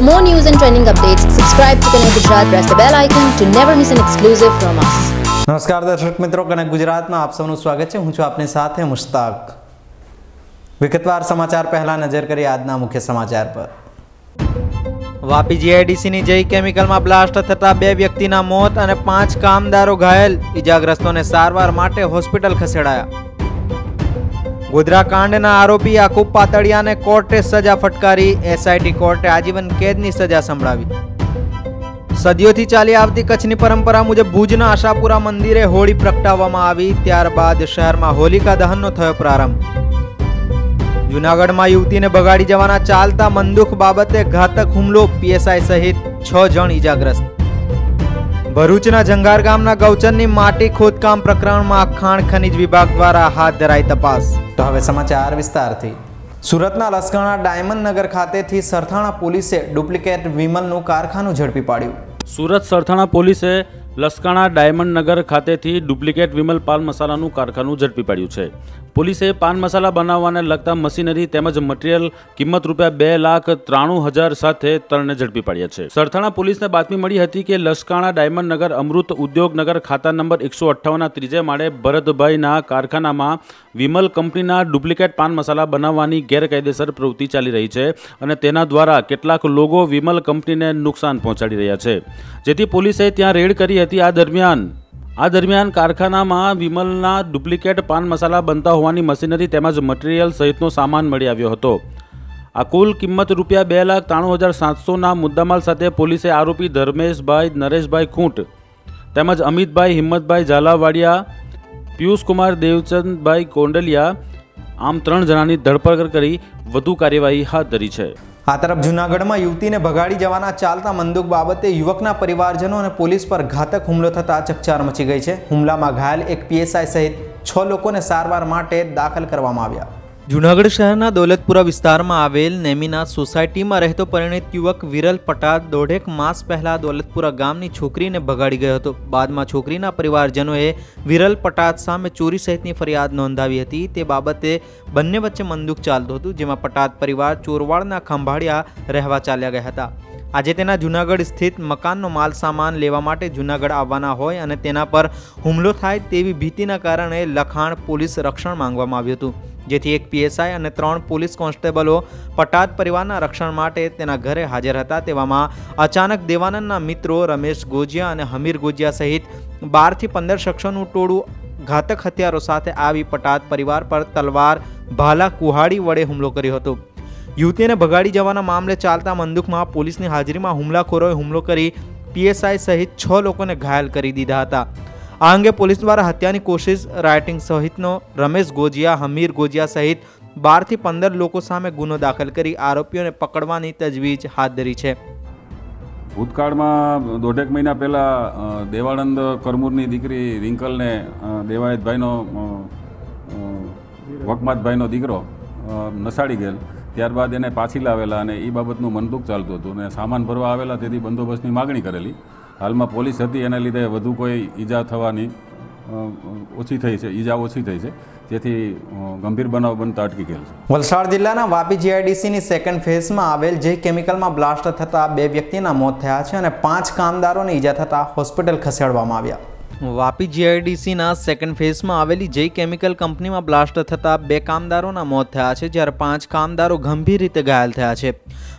For more news and trending updates, subscribe to Connect Gujarat, press the bell icon to never miss an exclusive from us. નમસ્કાર દર્શક મિત્રો કનક ગુજરાતમાં આપ સૌનું સ્વાગત છે. હું છું આપની સાથે મુશ્તાક વિગતવાર સમાચાર પહેલા નજર કરી આજના મુખ્ય સમાચાર પર. વાપી જીઆઈડીસીની જય કેમિકલમાં બ્લાસ્ટ થતા બે વ્યક્તિના મોત અને પાંચ કામદારો ઘાયલ. ઈજાગ્રસ્તોને સારવાર માટે હોસ્પિટલ ખસેડાયા. ગોધરા કાંડના આરોપી યાકુબ પાતળિયાને કોર્ટે સજા ફટકારી. એસઆઈટી કોર્ટે આજીવન કેદની સજા સંભળાવી. સદીઓથી ચાલી આવતી કચ્છની પરંપરા મુજબ ભુજના આશાપુરા મંદિરે હોળી પ્રગટાવવામાં આવી. ત્યારબાદ શહેરમાં હોલિકા દહનનો થયો પ્રારંભ. જુનાગઢમાં યુવતીને બગાડી જવાના ચાલતા મંદુખ બાબતે ઘાતક હુમલો પીએસઆઈ સહિત છ જણ ઈજાગ્રસ્ત. ભરૂચના જંગાર ગામના ગૌચરની માટી ખોદકામ પ્રકરણમાં ખાણ ખનિજ વિભાગ દ્વારા હાથ ધરાઈ તપાસ. તો હવે સમાચાર વિસ્તારથી. સુરતના લસકાણા ડાયમંડ નગર ખાતેથી સરથાણા પોલીસે ડુપ્લિકેટ વિમલનું કારખાનું ઝડપી પાડ્યું. સુરત સરથાણા પોલીસે લસકાણા ડાયમંડ નગર ખાતેથી ડુપ્લિકેટ વિમલ પાન મસાલાનું કારખાનું ઝડપી પાડ્યું છે. પોલીસે પાન મસાલા બનાવવાને લગતા મશીનરી તેમજ મટીરિયલ કિંમત રૂપિયા બે લાખ ત્રાણું હજાર સાથે ત્રણને ઝડપી પાડ્યા છે. સરથાણા પોલીસને બાતમી મળી હતી કે લસકાણા ડાયમંડ નગર અમૃત ઉદ્યોગનગર ખાતા નંબર એકસો અઠ્ઠાવનના ત્રીજે માળે ભરતભાઈના કારખાનામાં વિમલ કંપનીના ડુપ્લિકેટ પાન મસાલા બનાવવાની ગેરકાયદેસર પ્રવૃત્તિ ચાલી રહી છે અને તેના દ્વારા કેટલાક લોકો વિમલ કંપનીને નુકસાન પહોંચાડી રહ્યા છે. જેથી પોલીસે ત્યાં રેડ કરી હતી આ દરમિયાન. આ દરમિયાન કારખાનામાં વિમલના ડુપ્લિકેટ પાન મસાલા બનતા હોવાની મશીનરી તેમજ મટીરિયલ સહિતનો સામાન મળી આવ્યો હતો. આ કુલ કિંમત રૂપિયા બે લાખ ત્રાણું હજાર સાતસોના મુદ્દામાલ સાથે પોલીસે આરોપી ધર્મેશભાઈ, નરેશભાઈ ખૂંટ તેમજ અમિતભાઈ, હિંમતભાઈ ઝાલાવાડિયા, પિયુષકુમાર દેવચંદભાઈ કોંડલિયા આમ ત્રણ જણાની ધરપકડ કરી વધુ કાર્યવાહી હાથ ધરી છે. આ તરફ જૂનાગઢમાં યુવતીને ભગાડી જવાના ચાલતા મંદુક બાબતે યુવકના પરિવારજનો અને પોલીસ પર ઘાતક હુમલો થતાં ચકચાર મચી ગઈ છે. હુમલામાં ઘાયલ એક પીએસઆઈ સહિત છ લોકોને સારવાર માટે દાખલ કરવામાં આવ્યા. જુનાગઢ શહેરના દોલતપુરા વિસ્તારમાં આવેલ નેમિના સોસાયટીમાં રહેતો પરિણીત યુવક વિરલ પટાદ દોઢેક માસ પહેલા દોલતપુરા ગામની છોકરીને ભગાડી ગયો હતો. બાદમાં છોકરીના પરિવારજનોએ વિરલ પટાદ સામે ચોરી સહિતની ફરિયાદ નોંધાવી હતી. તે બાબતે બંને વચ્ચે મંદુક ચાલતું હતું, જેમાં પટાદ પરિવાર ચોરવાડના ખંભાળિયા રહેવા ચાલ્યા ગયા હતા. આજે તેના જૂનાગઢ સ્થિત મકાનનો માલ સામાન લેવા માટે જૂનાગઢ આવવાના હોય અને તેના પર હુમલો થાય તેવી ભીતિના કારણે લખાણ પોલીસ રક્ષણ માંગવામાં આવ્યું હતું. જેથી એક પીએસઆઈ અને ત્રણ પોલીસ કોન્સ્ટેબલો પટાદ પરિવારના રક્ષણ માટે તેના ઘરે હાજર હતા. તેવામાં અચાનક દેવાનંદના મિત્રો રમેશ ગોજિયા અને હમીર ગોજિયા સહિત બારથી પંદર શખ્સોનું ટોળું ઘાતક હથિયારો સાથે આવી પટાદ પરિવાર પર તલવાર, ભાલા, કુહાડી વડે હુમલો કર્યો હતો. યુવતીને ભગાડી જવાના મામલે ચાલતા મંદુકમાં પોલીસની હાજરીમાં હુમલાખોરોએ હુમલો કરી પીએસઆઈ સહિત છ લોકોને ઘાયલ કરી દીધા હતા. આ અંગે પોલીસ દ્વારા હત્યાની કોશિશ રાઇટિંગ સહિતનો રમેશ ગોજિયા, હમીર ગોજિયા સહિત બારથી પંદર લોકો સામે ગુનો દાખલ કરી આરોપીઓને પકડવાની તજવીજ હાથ ધરી છે. ભૂતકાળમાં દોઢેક મહિના પહેલાં દેવાનંદ કરમૂરની દીકરી રિંકલને દેવાયતભાઈનો વકમાતભાઈનો દીકરો નસાડી ગયેલ. ત્યારબાદ એને પાછી લાવેલા અને એ બાબતનું મનદુખ ચાલતું હતું અને સામાન ભરવા આવેલા તેથી બંદોબસ્તની માગણી કરેલી. હાલમાં પોલીસ હતી, એના લીધે વધુ કોઈ ઈજા થવાની ઓછી થઈ છે, ઈજા ઓછી થઈ છે. જેથી ગંભીર બનાવ બનતા અટકી ગયેલ છે. વલસાડ જિલ્લાના વાપી જીઆઈડીસીની સેકન્ડ ફેઝમાં આવેલ જે કેમિકલમાં બ્લાસ્ટ થતાં બે વ્યક્તિના મોત થયા છે અને પાંચ કામદારોને ઈજા થતાં હોસ્પિટલ ખસેડવામાં આવ્યા. વાપી જીઆઈડીસીના સેકન્ડ ફેઝમાં આવેલી જય કેમિકલ કંપનીમાં બ્લાસ્ટ થતાં બે કામદારોના મોત થયા છે, જ્યારે પાંચ કામદારો ગંભીર રીતે ઘાયલ થયા છે.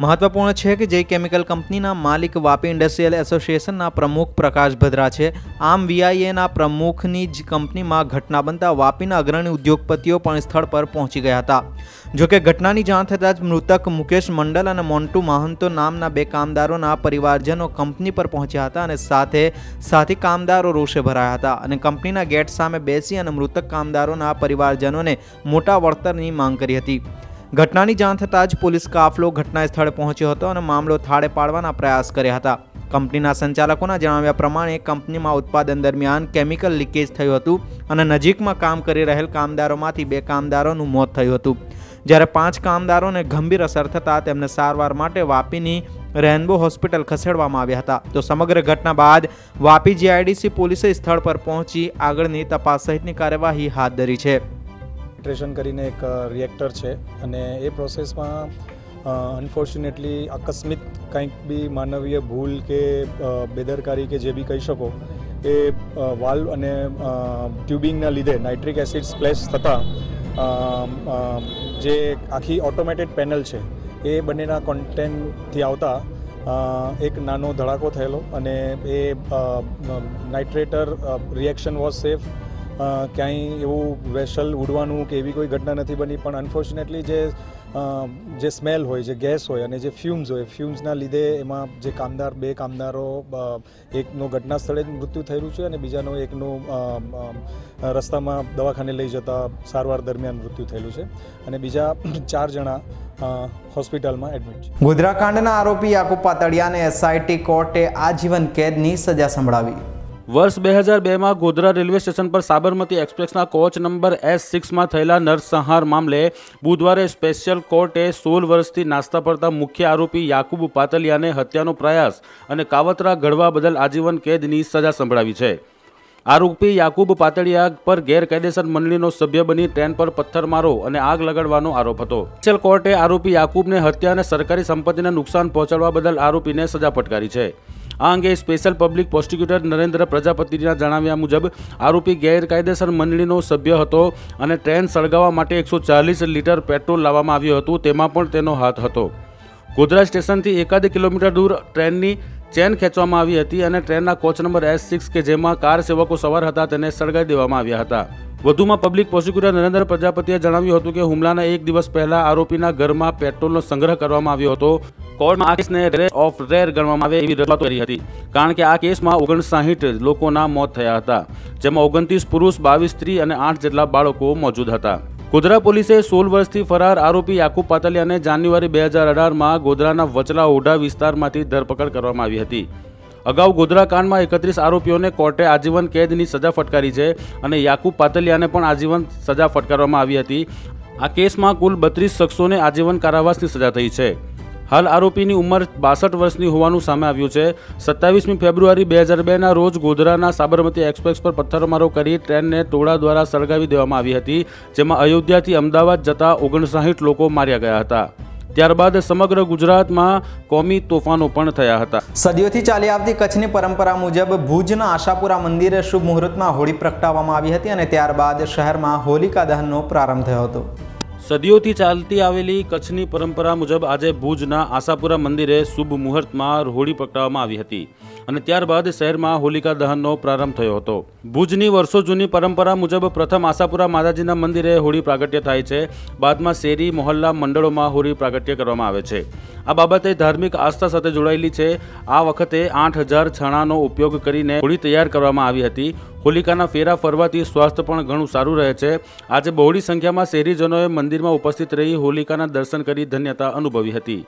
મહત્વપૂર્ણ છે કે જય કેમિકલ કંપનીના માલિક વાપી ઇન્ડસ્ટ્રીયલ એસોસિએશનના પ્રમુખ પ્રકાશ ભદ્રા છે. આમ વીઆઈએના પ્રમુખની જ કંપનીમાં ઘટના બનતા વાપીના અગ્રણી ઉદ્યોગપતિઓ પણ સ્થળ પર પહોંચી ગયા હતા. જોકે ઘટનાની જાણ થતાં જ મૃતક મુકેશ મંડલ અને મોન્ટુ મહંતો નામના બે કામદારોના પરિવારજનો કંપની પર પહોંચ્યા હતા અને સાથે સાથી કામદારો રોષે ભરાયા હતા અને કંપનીના ગેટ સામે બેસી અને મૃતક કામદારોના પરિવારજનોને મોટા વળતરની માંગ કરી હતી. ઘટનાની જાણ થતાં જ પોલીસ કાફલો ઘટના સ્થળે પહોંચ્યો હતો અને મામલો થાળે પાડવાના પ્રયાસ કર્યા હતા. કંપનીના સંચાલકોના જણાવ્યા પ્રમાણે કંપનીમાં ઉત્પાદન દરમિયાન કેમિકલ લીકેજ થયું હતું અને નજીકમાં કામ કરી રહેલ કામદારોમાંથી બે કામદારોનું મોત થયું હતું. જ્યારે પાંચ કામદારોને ગંભીર અસર થતાં તેમને સારવાર માટે વાપીની રેનબો હોસ્પિટલ ખસેડવામાં આવ્યા હતા. તો સમગ્ર ઘટના બાદ વાપી જીઆઈડીસી પોલીસે સ્થળ પર પહોંચી આગળની તપાસ સહિતની કાર્યવાહી હાથ ધરી છે. ટ્રેશન કરીને એક રિએક્ટર છે અને એ પ્રોસેસમાં અનફોર્ચ્યુનેટલી આકસ્મિક કંઈક બી માનવીય ભૂલ કે બેદરકારી કે જે બી કહી શકો, એ વાલ્વ અને ટ્યુબિંગના લીધે નાઇટ્રિક એસિડ સ્પ્લેશ થતાં જે આખી ઓટોમેટેડ પેનલ છે, એ બંનેના કોન્ટેન્ટથી આવતા એક નાનો ધડાકો થયેલો અને એ નાઇટ્રેટર રિએક્શન વોઝ સેફ ક્યાંય એવું વેસલ ઉડવાનું કે એવી કોઈ ઘટના નથી બની, પણ અનફોર્ચ્યુનેટલી જે જે સ્મેલ હોય, જે ગેસ હોય અને જે ફ્યુમ્સ હોય ફ્યુમ્સના લીધે એમાં જે કામદાર, બે કામદારો એકનો ઘટના સ્થળે જ મૃત્યુ થયેલું છે અને બીજાનું એકનું રસ્તામાં દવાખાને લઈ જતા સારવાર દરમિયાન મૃત્યુ થયેલું છે અને બીજા ચાર જણા હોસ્પિટલમાં એડમિટ છે. ગોધરાકાંડના આરોપી યાકુબ પાતળિયાને એસઆઈટી કોર્ટે આજીવન કેદની સજા સંભળાવી. વર્ષ બે હજાર બેમાં ગોધરા રેલવે સ્ટેશન પર સાબરમતી એક્સપ્રેસના કોચ નંબર એસ સિક્સમાં થયેલા નરસંહાર મામલે બુધવારે સ્પેશિયલ કોર્ટે સોળ વર્ષથી નાસ્તા પડતા મુખ્ય આરોપી યાકુબ પાતલિયાને હત્યાનો પ્રયાસ અને કાવતરા ઘડવા બદલ આજીવન કેદની સજા સંભળાવી છે. આરોપી યાકુબ પાતળિયા પર ગેરકાયદેસર મંડળીનો સભ્ય બની ટ્રેન પર પથ્થરમારો અને આગ લગાડવાનો આરોપ હતો. સ્પેશિયલ કોર્ટે આરોપી યાકુબને હત્યા અને સરકારી સંપત્તિને નુકસાન પહોંચાડવા બદલ આરોપીને સજા ફટકારી છે. આ અંગે સ્પેશિયલ પબ્લિક પ્રોસિક્યુટર નરેન્દ્ર પ્રજાપતિના જણાવ્યા મુજબ, આરોપી ગેરકાયદેસર મંડળીનો સભ્ય હતો અને ટ્રેન સળગાવવા માટે એકસો ચાલીસ લીટર પેટ્રોલ લાવવામાં આવ્યું હતું, તેમાં પણ તેનો હાથ હતો. ગોધરા સ્ટેશનથી એકાદ કિલોમીટર દૂર ટ્રેનની ચેન ખેંચવામાં આવી હતી અને ટ્રેનના કોચ નંબર એસ સિક્સ કે જેમાં કાર સેવકો સવાર હતા તેને સળગાવી દેવામાં આવ્યા હતા. વધુમાં પબ્લિક પ્રોસિક્યુટર નરેન્દ્ર પ્રજાપતિએ જણાવ્યું હતું કે હુમલાના એક દિવસ પહેલા આરોપીના ઘરમાં પેટ્રોલનો સંગ્રહ કરવામાં આવ્યો હતો. કોર્ટમાં આ કેસને રેર ઓફ રેર ગણવામાં આવે એવી રજૂઆત કરી હતી. કારણ કે આ કેસમાં ઓગણસાહીઠ લોકોના મોત થયા હતા, જેમાં ઓગણત્રીસ પુરુષ, બાવીસ સ્ત્રી અને આઠ જેટલા બાળકો મોજૂદ હતા. ગોધરા પોલીસે સોળ વર્ષથી ફરાર આરોપી યાકુબ પાતલિયાને જાન્યુઆરી બે હજાર અઢારમાં ગોધરાના વચલા ઓઢા વિસ્તારમાંથી ધરપકડ કરવામાં આવી હતી. અગાઉ ગોધરા કાંડમાં એકત્રીસ આરોપીઓને કોર્ટે આજીવન કેદની સજા ફટકારી છે અને યાકુબ પાતલિયાને પણ આજીવન સજા ફટકારવામાં આવી હતી. આ કેસમાં કુલ બત્રીસ શખ્સોને આજીવન કારાવાસની સજા થઈ છે. હાલ આરોપીની ઉંમર બાસઠ વર્ષની હોવાનું સામે આવ્યું છે. સત્તાવીસમી ફેબ્રુઆરી બે હજાર બેના રોજ ગોધરાના સાબરમતી એક્સપ્રેસ પર પથ્થરમારો કરી ટ્રેનને ટોળા દ્વારા સળગાવી દેવામાં આવી હતી, જેમાં અયોધ્યાથી અમદાવાદ જતા ઓગણસાઠ લોકો માર્યા ગયા હતા. ત્યારબાદ સમગ્ર ગુજરાતમાં કોમી તોફાનો પણ થયા હતા. સદીઓથી ચાલી આવતી કચ્છની પરંપરા મુજબ ભુજના આશાપુરા મંદિરે શુભ મુહૂર્તમાં હોળી પ્રગટાવવામાં આવી હતી અને ત્યારબાદ શહેરમાં હોલિકા દહનનો પ્રારંભ થયો હતો. સદીઓથી ચાલતી આવેલી કચ્છની પરંપરા મુજબ આજે ભુજના આશાપુરા મંદિરે શુભ મુહૂર્તમાં હોળી પકડાવવામાં આવી હતી. અને ત્યારબાદ શહેરમાં હોલિકા દહનનો પ્રારંભ થયો હતો. ભુજની વર્ષો જૂની પરંપરા મુજબ પ્રથમ આશાપુરા માતાજીના મંદિરે હોળી પ્રાગટ્ય થાય છે. બાદમાં શેરી, મોહલ્લા, મંડળોમાં હોળી પ્રાગટ્ય કરવામાં આવે છે. આ બાબતે ધાર્મિક આસ્થા સાથે જોડાયેલી છે. આ વખતે આઠ હજાર છણાનો ઉપયોગ કરીને હોળી તૈયાર કરવામાં આવી હતી. હોલિકાના ફેરા ફરવાથી સ્વાસ્થ્ય પણ ઘણું સારું રહે છે. આજે બહોળી સંખ્યામાં શહેરીજનોએ મંદિરમાં ઉપસ્થિત રહી હોલિકાના દર્શન કરી ધન્યતા અનુભવી હતી.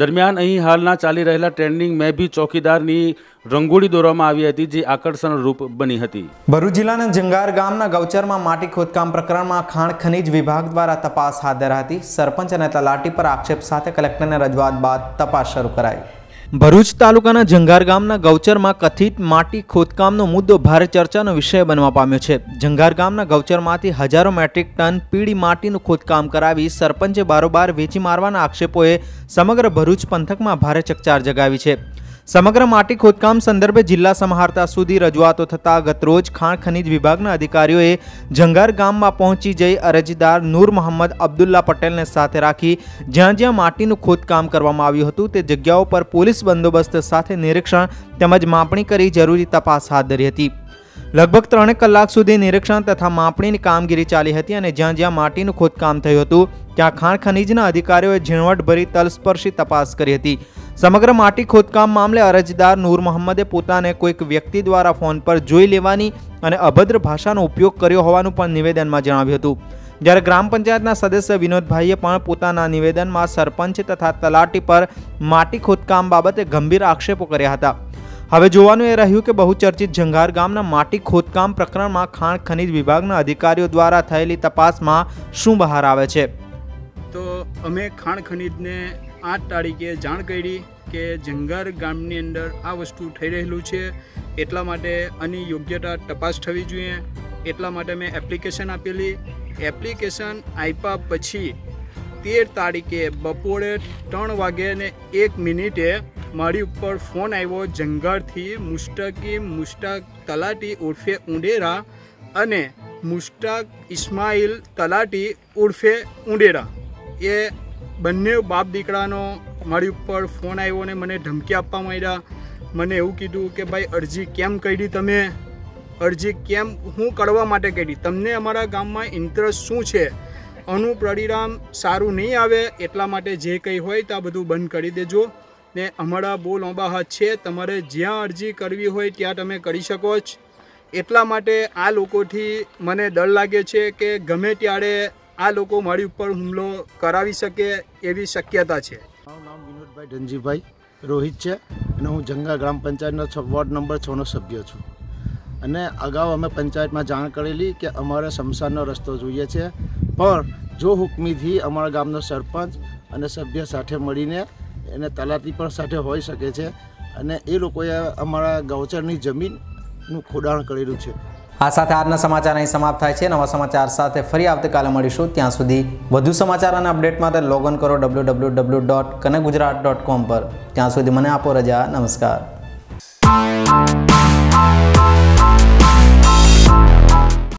દરમિયાન અહીં હાલના ચાલી રહેલા ટ્રેન્ડિંગ મેં બી ચોકીદારની રંગોળી દોરવામાં આવી હતી જે આકર્ષણ રૂપ બની હતી. ભરૂચ જિલ્લાના જંગાર ગામના ગૌચરમાં માટી ખોદકામ પ્રકરણમાં ખાણ ખનીજ વિભાગ દ્વારા તપાસ હાથ ધરાતી સરપંચ અને તલાટી પર આક્ષેપ સાથે કલેક્ટરને રજૂઆત બાદ તપાસ શરૂ કરાઈ. ભરૂચ તાલુકાના જંગાર ગામના ગૌચરમાં કથિત માટી ખોદકામનો મુદ્દો ભારે ચર્ચાનો વિષય બનવા પામ્યો છે. જંગાર ગામના ગૌચરમાંથી હજારો મેટ્રિક ટન પીળી માટીનું ખોદકામ કરાવી સરપંચે બારોબાર વેચી મારવાના આક્ષેપોએ સમગ્ર ભરૂચ પંથકમાં ભારે ચકચાર જગાવી છે. સમગ્ર માટી ખોદકામ સંદર્ભે જિલ્લા સમાહર્તા સુધી રજૂઆતો થતાં ગતરોજ ખાણ ખનીજ વિભાગના અધિકારીઓએ જંગાર ગામમાં પહોંચી જઈ અરજદાર નૂર મોહમ્મદ અબ્દુલ્લા પટેલને સાથે રાખી જ્યાં જ્યાં માટીનું ખોદકામ કરવામાં આવ્યું હતું તે જગ્યાઓ પર પોલીસ બંદોબસ્ત સાથે નિરીક્ષણ તેમજ માપણી કરી જરૂરી તપાસ હાથ ધરી હતી. લગભગ ત્રણેક કલાક સુધી નિરીક્ષણ તથા માપણીની કામગીરી ચાલી હતી અને જ્યાં જ્યાં માટીનું ખોદકામ થયું હતું, ત્યાં ખાણ ખનીજના અધિકારીઓએ ઝીણવટભરી તલસ્પર્શી તપાસ કરી હતી. સમગ્ર માટી ખોદકામ મામલે અરજદાર નૂર મોહમ્મદે પોતાને કોઈક વ્યક્તિ દ્વારા ફોન પર જોઈ લેવાની અને અભદ્ર ભાષાનો ઉપયોગ કર્યો હોવાનું પણ નિવેદનમાં જણાવ્યું હતું. જ્યારે ગ્રામ પંચાયતના સદસ્ય વિનોદભાઈએ પણ પોતાના નિવેદનમાં સરપંચ તથા તલાટી પર માટી ખોદકામ બાબતે ગંભીર આક્ષેપો કર્યા હતા. હવે જોવાનું એ રહ્યું કે બહુચર્ચિત જંગાર ગામના માટી ખોદકામ પ્રકરણમાં ખાણ ખનિજ વિભાગના અધિકારીઓ દ્વારા થયેલી તપાસમાં શું બહાર આવે છે? તો અમે ખાણ ખનીજને આઠ તારીખે જાણ કરી કે જંગાર ગામની અંદર આ વસ્તુ થઈ રહેલું છે. એટલા માટે આની યોગ્યતા તપાસ થવી જોઈએ. એટલા માટે મેં એપ્લિકેશન આપેલી. એપ્લિકેશન આપ્યા પછી તેર તારીખે બપોરે ત્રણ વાગે ને એક મિનિટે મારી ઉપર ફોન આવ્યો જંગારથી મુશ્તકી મુશ્તાક તલાટી ઉર્ફે ઉંડેરા અને મુસ્તાક ઇસ્માઇલ તલાટી ઉર્ફે ઉંડેરા. એ બંને બાપ દીકરાનો મારી ઉપર ફોન આવ્યો ને મને ધમકી આપવા માંડ્યા. મને એવું કીધું કે, ભાઈ, અરજી કેમ કરી તમે? અરજી કેમ હું કરવા માટે કરી? તમને અમારા ગામમાં ઇન્ટરેસ્ટ શું છે? આનું પરિણામ સારું નહીં આવે એટલા માટે જે કંઈ હોય તો આ બધું બંધ કરી દેજો. ને અમારા બહુ લાંબા છે. તમારે જ્યાં અરજી કરવી હોય ત્યાં તમે કરી શકો છો એટલા માટે આ લોકોથી મને ડર લાગે છે કે ગમે ત્યારે આ લોકો મારી ઉપર હુમલો કરાવી શકે એવી શક્યતા છે. મારું નામ વિનોદભાઈ ધનજીભાઈ રોહિત છે અને હું જંગા ગ્રામ પંચાયતનો વોર્ડ નંબર છનો સભ્ય છું. અને અગાઉ અમે પંચાયતમાં જાણ કરેલી કે અમારે શમશાનનો રસ્તો જોઈએ છે. પણ જો હુકમીથી અમારા ગામનો સરપંચ અને સભ્ય સાથે મળીને એને તલાટી પણ સાથે હોઈ શકે છે અને એ લોકોએ અમારા ગૌચરની જમીનનું ખોડાણ કરેલું છે. આ સાથે આજના સમાચાર અહીં સમાપ્ત થાય છે. નવા સમાચાર સાથે ફરી આવતીકાલે મળીશું. ત્યાં સુધી વધુ સમાચાર અને અપડેટ માટે લોગન કરો W W W dot Kanak Gujarat dot com પર. ત્યાં સુધી મને આપો રજા. નમસ્કાર.